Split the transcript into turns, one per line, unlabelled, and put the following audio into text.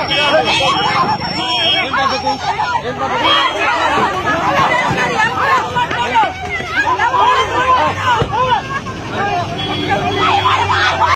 Ele vai ver